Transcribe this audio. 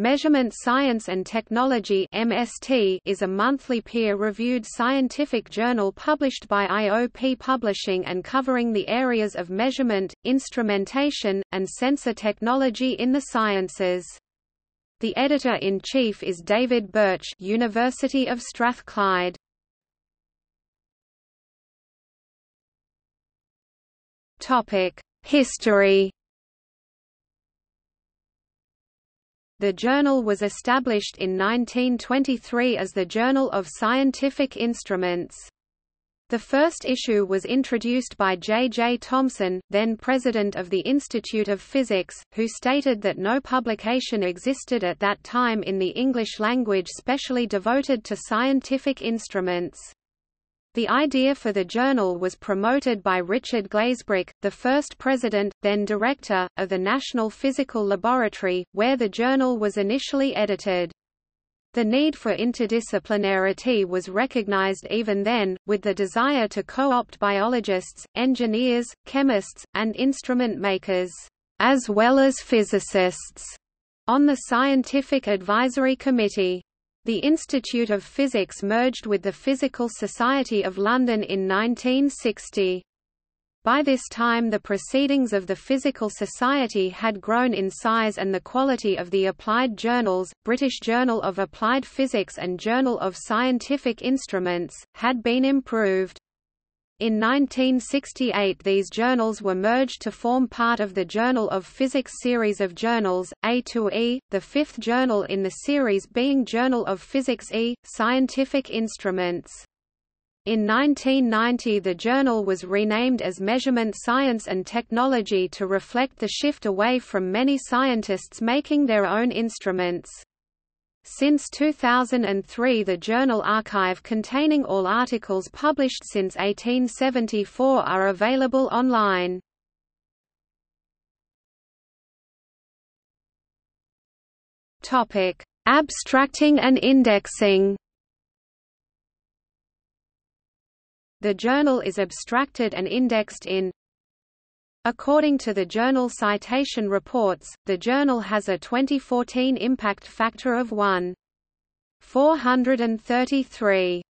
Measurement Science and Technology (MST) is a monthly peer-reviewed scientific journal published by IOP Publishing and covering the areas of measurement, instrumentation, and sensor technology in the sciences. The editor-in-chief is David Birch, University of Strathclyde. Topic: History The journal was established in 1923 as the Journal of Scientific Instruments. The first issue was introduced by J. J. Thomson, then president of the Institute of Physics, who stated that no publication existed at that time in the English language specially devoted to scientific instruments. The idea for the journal was promoted by Richard Glazebrook, the first president, then director, of the National Physical Laboratory, where the journal was initially edited. The need for interdisciplinarity was recognized even then, with the desire to co-opt biologists, engineers, chemists, and instrument makers, as well as physicists, on the Scientific Advisory Committee. The Institute of Physics merged with the Physical Society of London in 1960. By this time the proceedings of the Physical Society had grown in size and the quality of the applied journals, British Journal of Applied Physics and Journal of Scientific Instruments, had been improved. In 1968 these journals were merged to form part of the Journal of Physics series of journals, A2E, the fifth journal in the series being Journal of Physics E, Scientific Instruments. In 1990 the journal was renamed as Measurement Science and Technology to reflect the shift away from many scientists making their own instruments. Since 2003 the journal archive containing all articles published since 1874 are available online. Abstracting and indexing The journal is abstracted and indexed in According to the journal Citation Reports, the journal has a 2014 impact factor of 1.433.